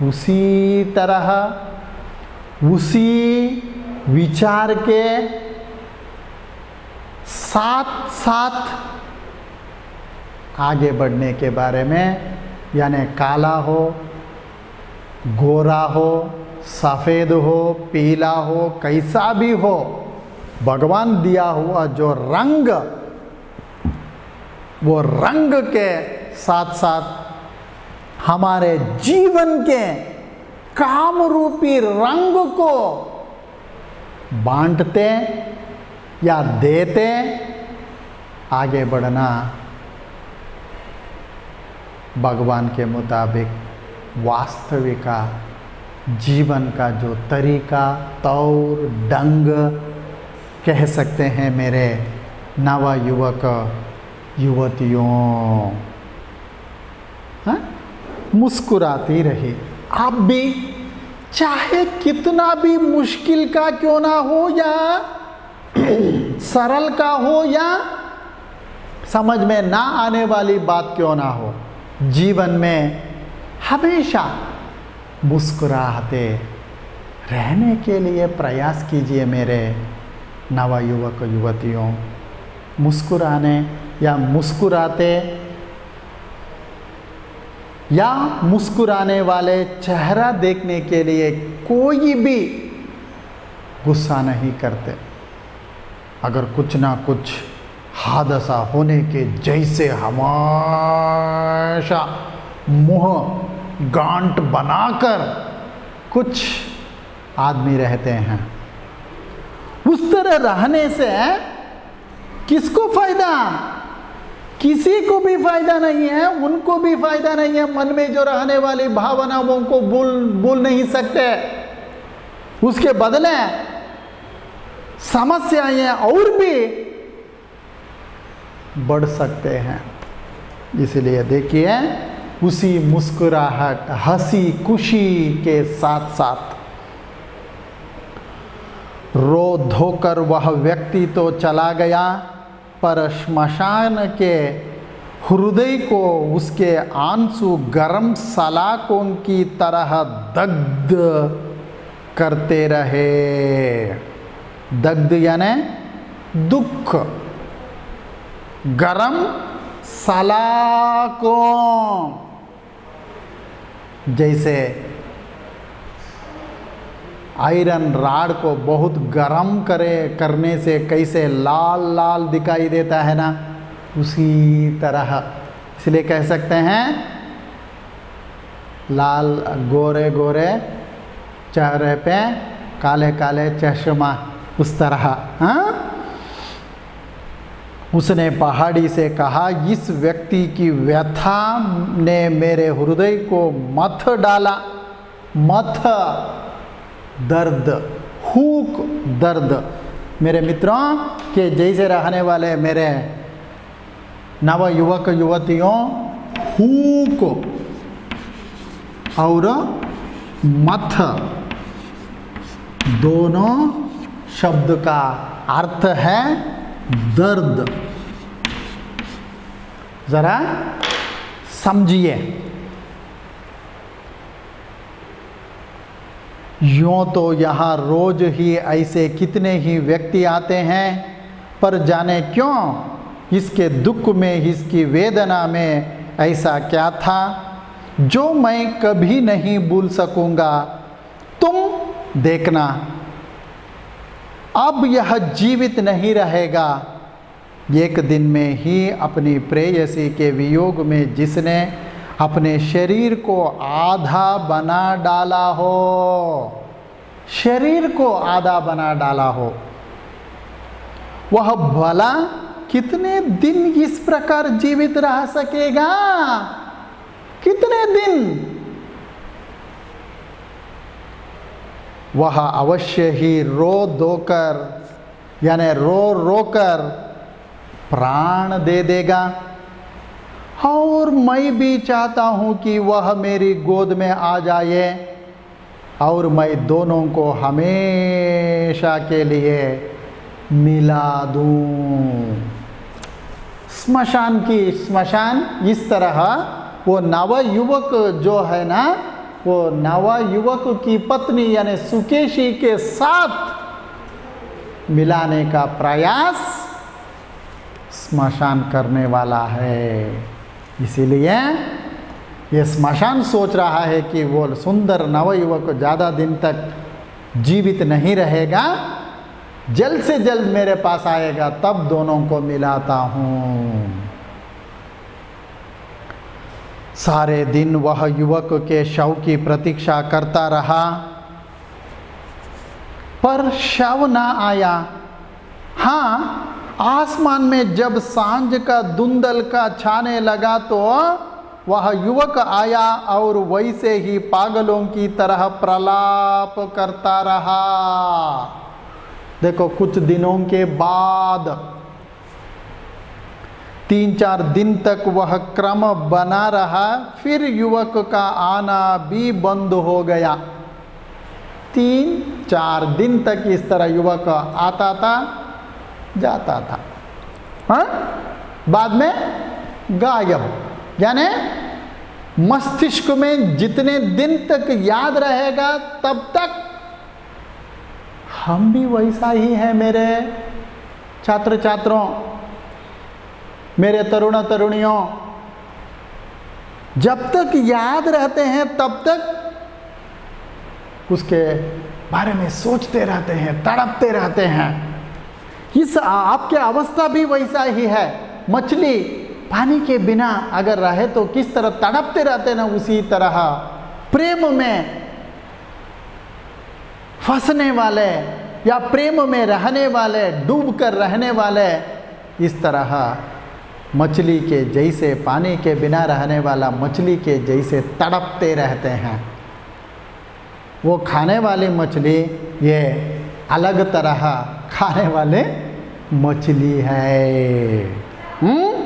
उसी तरह उसी विचार के साथ साथ आगे बढ़ने के बारे में, यानी काला हो, गोरा हो, सफ़ेद हो, पीला हो, कैसा भी हो, भगवान दिया हुआ जो रंग, वो रंग के साथ साथ हमारे जीवन के काम रूपी रंग को बांटते या देते, आगे बढ़ना भगवान के मुताबिक वास्तविका जीवन का जो तरीका, तौर डंग कह सकते हैं मेरे नवा युवक युवतियों हाँ? मुस्कुराती रही आप भी, चाहे कितना भी मुश्किल का क्यों ना हो या सरल का हो या समझ में ना आने वाली बात क्यों ना हो, जीवन में हमेशा मुस्कुराते रहने के लिए प्रयास कीजिए मेरे नवा युवक युवतियों मुस्कुराने या मुस्कुराते या मुस्कुराने वाले चेहरा देखने के लिए कोई भी गुस्सा नहीं करते। अगर कुछ ना कुछ हादसा होने के जैसे हमेशा मुँह गांठ बनाकर कुछ आदमी रहते हैं। उस तरह रहने से किसको फ़ायदा? किसी को भी फ़ायदा नहीं है, उनको भी फ़ायदा नहीं है, मन में जो रहने वाली भावनाओं को भूल भूल नहीं सकते। उसके बदले समस्याएँ और भी बढ़ सकते हैं। इसलिए देखिए, उसी मुस्कुराहट, हँसी, खुशी के साथ साथ रो धोकर वह व्यक्ति तो चला गया। पर श्मशान के हृदय को, उसके आँसू गर्म सलाकों की तरह दग्ध करते रहे। दग्ध यानी दुख। गरम सलाकों जैसे आयरन राड को बहुत गर्म करे, करने से कैसे लाल लाल दिखाई देता है ना? उसी तरह। इसलिए कह सकते हैं, लाल गोरे गोरे चेहरे पे काले काले चश्मा, उस तरह। हाँ? उसने पहाड़ी से कहा, इस व्यक्ति की व्यथा ने मेरे हृदय को मथ डाला। मथ दर्द, हुक दर्द। मेरे मित्रों, के जैसे रहने वाले मेरे नव युवक, युवतियों, हुक और मथ दोनों शब्द का अर्थ है दर्द। जरा समझिए। यूँ तो यहाँ रोज ही ऐसे कितने ही व्यक्ति आते हैं, पर जाने क्यों इसके दुख में, इसकी वेदना में ऐसा क्या था? जो मैं कभी नहीं भूल सकूँगा, तुम देखना। अब यह जीवित नहीं रहेगा। एक दिन में ही अपनी प्रेयसी के वियोग में जिसने अपने शरीर को आधा बना डाला हो। शरीर को आधा बना डाला हो। वह भला कितने दिन इस प्रकार जीवित रह सकेगा? कितने दिन? वह अवश्य ही रो धोकर, यानी रो रोकर प्राण दे देगा। और मैं भी चाहता हूँ कि वह मेरी गोद में आ जाए और मैं दोनों को हमेशा के लिए मिला दूँ। स्मशान की स्मशान, इस तरह वो नव युवक जो है ना, वो नवा युवक की पत्नी यानी सुकेशी के साथ मिलाने का प्रयास स्मशान करने वाला है। इसीलिए ये स्मशान सोच रहा है कि वो सुंदर नवयुवक ज़्यादा दिन तक जीवित नहीं रहेगा, जल्द से जल्द मेरे पास आएगा, तब दोनों को मिलाता हूँ। सारे दिन वह युवक के शव की प्रतीक्षा करता रहा, पर शव ना आया। हाँ आसमान में जब साँझ का धुंधल का छाने लगा तो वह युवक आया और वैसे ही पागलों की तरह प्रलाप करता रहा। देखो, कुछ दिनों के बाद, तीन चार दिन तक वह क्रम बना रहा। फिर युवक का आना भी बंद हो गया। तीन चार दिन तक इस तरह युवक आता था। जाता था। हाँ? बाद में गायब। यानी मस्तिष्क में जितने दिन तक याद रहेगा तब तक हम भी वैसा ही हैं मेरे छात्र छात्रों मेरे तरुण तरुणियों जब तक याद रहते हैं तब तक उसके बारे में सोचते रहते हैं तड़पते रहते हैं। इस आपके अवस्था भी वैसा ही है। मछली पानी के बिना अगर रहे तो किस तरह तड़पते रहते ना उसी तरह। प्रेम में फंसने वाले या प्रेम में रहने वाले, डूब कर रहने वाले, इस तरह। मछली के जैसे पानी के बिना रहने वाला मछली के जैसे तड़पते रहते हैं। वो खाने वाली मछली ये अलग तरह खाने वाले मछली है। हुँ?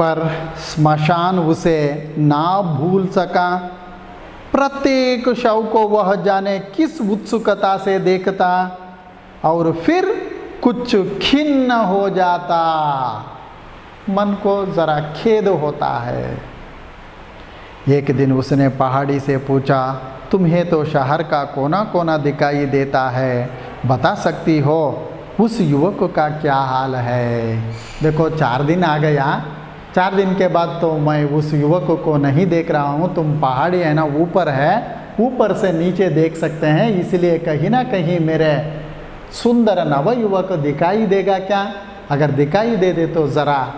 पर स्मशान उसे ना भूल सका। प्रत्येक शव को वह जाने किस उत्सुकता से देखता और फिर कुछ खिन्न हो जाता। मन को जरा खेद होता है। एक दिन उसने पहाड़ी से पूछा तुम्हें तो शहर का कोना कोना दिखाई देता है। बता सकती हो, उस युवक का क्या हाल है? देखो, चार दिन आ गया। चार दिन के बाद तो मैं उस युवक को नहीं देख रहा हूँ। तुम पहाड़ी है ना, ऊपर है। ऊपर से नीचे देख सकते हैं। इसलिए कहीं ना कहीं मेरे सुंदर नव युवक दिखाई देगा क्या? अगर दिखाई दे दे तो ज़रा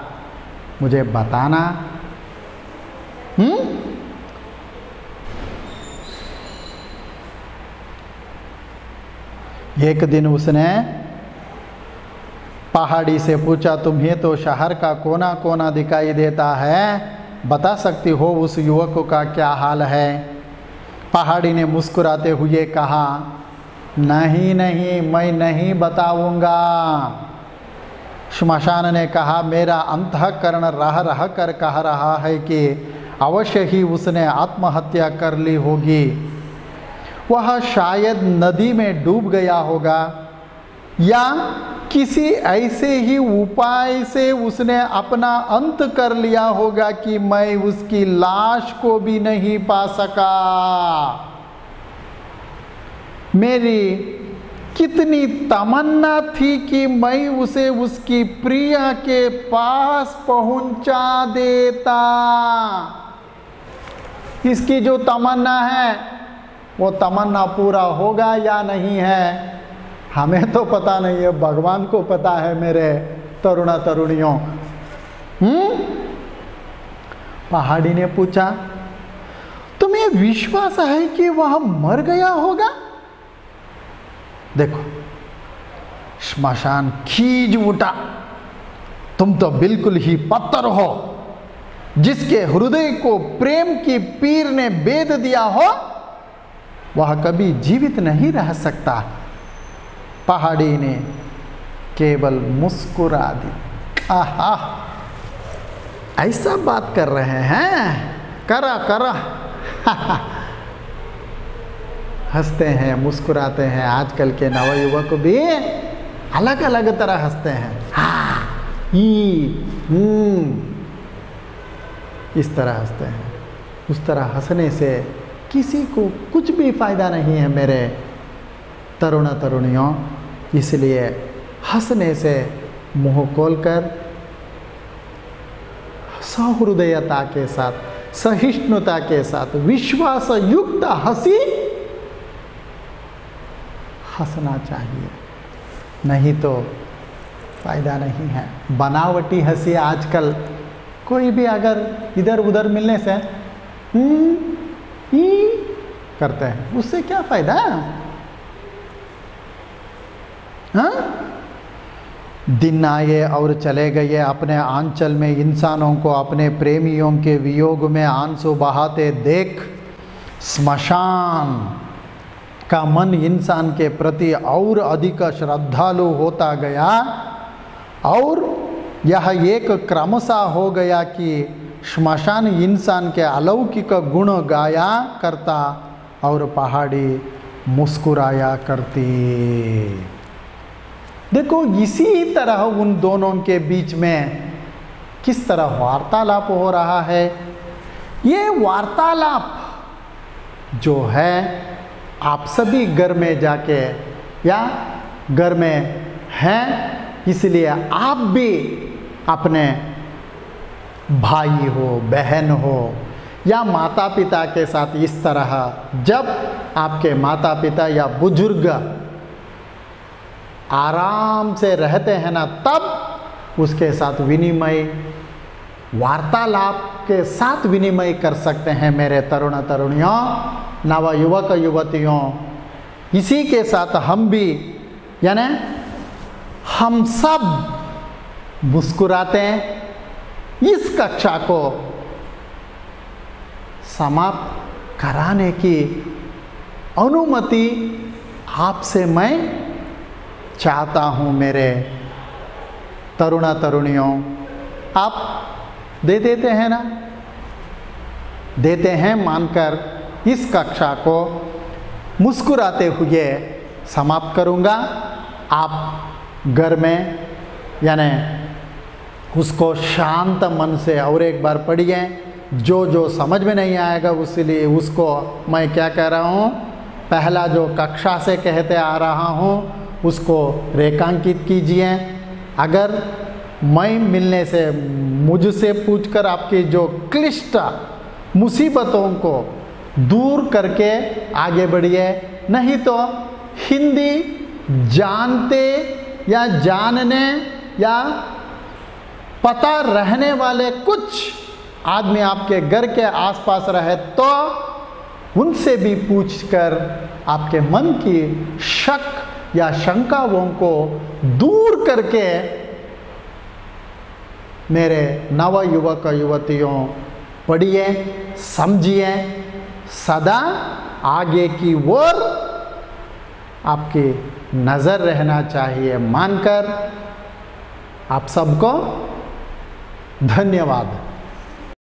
मुझे बताना। हम्म? एक दिन उसने पहाड़ी से पूछा, तुम्हें तो शहर का कोना कोना दिखाई देता है, बता सकती हो उस युवक का क्या हाल है? पहाड़ी ने मुस्कुराते हुए कहा, नहीं नहीं, मैं नहीं बताऊँगा। शमशान ने कहा, मेरा अंतकरण रह रह कर कह रहा है कि अवश्य ही उसने आत्महत्या कर ली होगी। वह शायद नदी में डूब गया होगा, या किसी ऐसे ही उपाय से उसने अपना अंत कर लिया होगा कि मैं उसकी लाश को भी नहीं पा सका। मेरी कितनी तमन्ना थी कि मैं उसे उसकी प्रिया के पास पहुँचा देता। इसकी जो तमन्ना है वो तमन्ना पूरा होगा या नहीं है? हमें तो पता नहीं है, भगवान को पता है मेरे तरुणा तरुणियों। हम्म? पहाड़ी ने पूछा, तुम्हें विश्वास है कि वह मर गया होगा? देखो, श्मशान खींच उठा। तुम तो बिल्कुल ही पत्थर हो, जिसके हृदय को प्रेम की पीर ने बेद दिया हो। वह कभी जीवित नहीं रह सकता। पहाड़ी ने केवल मुस्कुरा दी। आहा! ऐसा बात कर रहे हैं? करा करा। हँसते हैं, मुस्कुराते हैं, आजकल के नवयुवक भी अलग अलग तरह हँसते हैं। हा इस तरह हँसते हैं। उस तरह हंसने से किसी को कुछ भी फ़ायदा नहीं है मेरे तरुण तरुणियों। इसलिए हंसने से मुँह खोलकर, सहृदयता के साथ, सहिष्णुता के साथ विश्वास युक्त हँसी हंसना चाहिए। नहीं तो फ़ायदा नहीं है। बनावटी हँसी आजकल कोई भी अगर इधर उधर मिलने से ही करते हैं। उससे क्या फ़ायदा? हाँ? दिन आए और चले गए, अपने आंचल में इंसानों को, अपने प्रेमियों के वियोग में आँसू बहाते देख, स्मशान का मन इंसान के प्रति और अधिक श्रद्धालु होता गया। और यह एक क्रमशः हो गया कि श्मशान इंसान के अलौकिक गुण गाया करता और पहाड़ी मुस्कुराया करती। देखो, इसी तरह उन दोनों के बीच में किस तरह वार्तालाप हो रहा है? ये वार्तालाप जो है, आप सभी घर में जाके या घर में हैं, इसलिए आप भी अपने भाई हो, बहन हो, या माता पिता के साथ इस तरह, जब आपके माता पिता या बुज़ुर्ग आराम से रहते हैं ना, तब उसके साथ विनिमय, वार्तालाप के साथ विनिमय कर सकते हैं मेरे तरुण तरुणियों नव युवक युवतियों। इसी के साथ हम भी, यानी हम सब मुस्कुराते हैं। इस कक्षा को समाप्त कराने की अनुमति आपसे मैं चाहता हूँ मेरे तरुणा तरुणियों। आप दे देते हैं ना? देते हैं मानकर इस कक्षा को मुस्कुराते हुए समाप्त करूँगा। आप घर में, यानी उसको शांत मन से और एक बार पढ़िए। जो जो समझ में नहीं आएगा, उसलिए उसको मैं क्या कह रहा हूँ, पहला जो कक्षा से कहते आ रहा हूँ, उसको रेखांकित कीजिए। अगर मैं मिलने से, मुझसे पूछकर आपकी जो क्लिष्ट मुसीबतों को दूर करके आगे बढ़िए। नहीं तो हिंदी जानते या जानने या पता रहने वाले कुछ आदमी आपके घर के आसपास रहे तो उनसे भी पूछकर आपके मन की शक या शंकाओं को दूर करके मेरे नव युवक युवतियों, पढ़िए, समझिए, सदा आगे की ओर आपकी नज़र रहना चाहिए मानकर आप सबको धन्यवाद।